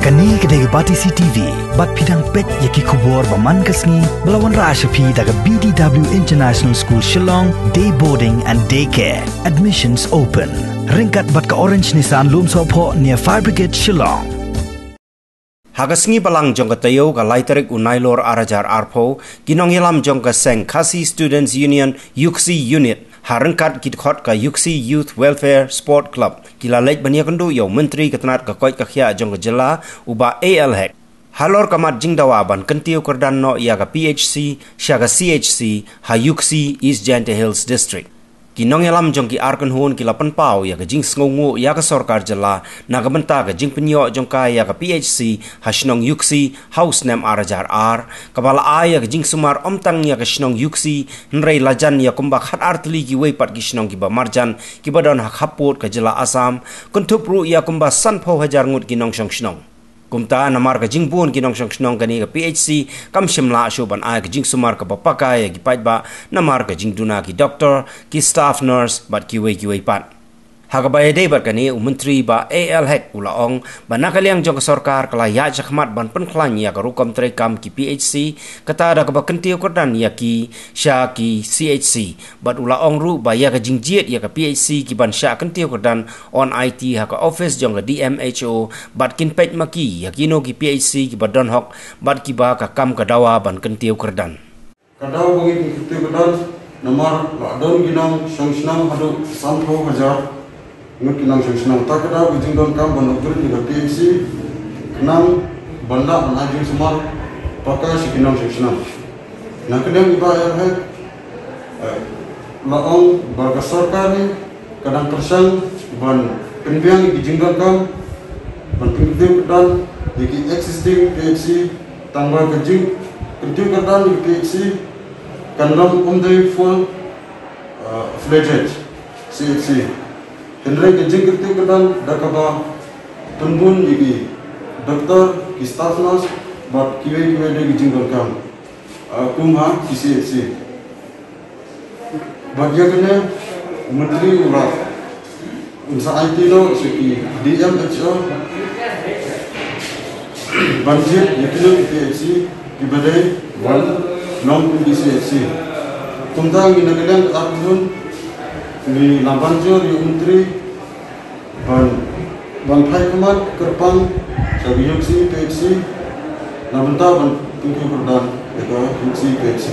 Kani kedai bati CTV, bat pidang pet yaki kubur baman kesni, belawan rashapi daga BDW International School Shillong, day boarding and daycare. Admissions open. Ringkat bat ke Orange Nissan Loom Sopo near Fire Brigade Shillong. Hagasngi balang jong tayo ka laiterik unailor arajar arpo, ginong ilam jong seng Kasi Students Union UXI Unit, harengkat kit khot ka UXI Youth Welfare Sport Club. Kila lej bania kendu yo menteri ketenat ka koi ka khia jong jela uba AL hek. Halor kamat jingdawa ban kentiu kerdan no ya ka PHC syaga CHC ha UXI East Jante Hills District Kinong yalam jong ki arkan hun ki lapan pau ya ka jing sngongu ya ka sorkar jala na ka benta ka jing penyo jong ka ya ka PHC hasnong yuksi house name arajar ar. Kabala a ya ka jing sumar omtang ya ka shnong yuksi nrei lajan ya kumbak hat artli ki wei pat ki shnong ki ba marjan ki badon hak haput ka jala asam kuntup ru ya kumba san pho hajar ngut ki nong shong shnong kumta namar ka jing bun kinong shong shnong kani ka PHC kam shimla shu ban ka jing sumar ka papaka ya gi pait ba namar ka jing duna ki doctor ki staff nurse bat ki wei ki wei pat Hagabaya day bar kani umentri ba AL hek ulaong ba nakaliang jong sorkar kala ya jakhmat ban pen khlan ya ka rukom tre kam ki PHC kata ada ka bakentiu kordan ya ki sha ki CHC bat ulaong ru ba ya ka jingjiet ya ka PHC ki ban sha kentiu kordan on IT ha ka office jong ka DMHO bat kin pet maki ya ki no ki PHC ki badon hok bat ki ba ka kam ka dawa ban kentiu kordan kadaw bungi ki kordan nomor la don ginong songsnam hadu sampo hajar ngut kinang sing senang. Tak ada ujung don kam ban ukur ni PMC kenang banda an ajung semar pakai si kinang sing senang. Nak kedang iba air hai laong baga sarkar ni? Kadang persang ban penbiang di jingdon kam ban penbiang kedan di existing PMC tanggal kejing penting kedan di PMC kanram umdai full fledged CFC Henry ke jing kerti kedan dah kaba tumbun igi doktor ki staff nurse bat kiwe kiwe de ki jing kam kumha kisi si. Bagya kene menteri ura unsa IT no suki DMHO banjir yakilo PHC ki badai? Wan nom kisi si tumtang ina kalian abdun ni lambanjur yang menteri ban ban thai kemat kerpang sabi yuksi PHC na benta ban tinggi perdan itu yuksi PHC